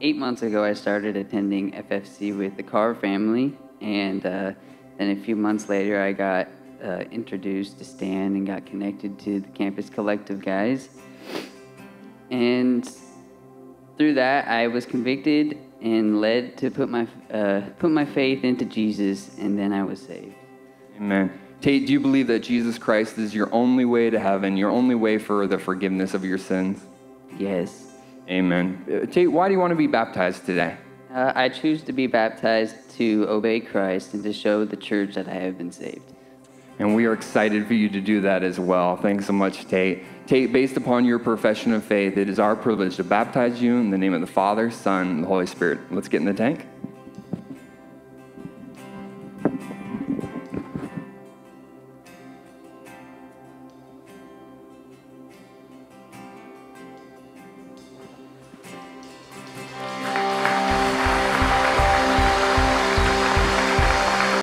eight months ago, I started attending FFC with the Carr family, and uh, then a few months later, I got uh, introduced to Stan and got connected to the Campus Collective guys. And through that, I was convicted and led to put my uh, put my faith into Jesus, and then I was saved. Amen. Tate, do you believe that Jesus Christ is your only way to heaven, your only way for the forgiveness of your sins? Yes. Amen. Uh, Tate, why do you want to be baptized today? Uh, I choose to be baptized to obey Christ and to show the church that I have been saved. And we are excited for you to do that as well. Thanks so much, Tate. Tate, based upon your profession of faith, it is our privilege to baptize you in the name of the Father, Son, and the Holy Spirit. Let's get in the tank.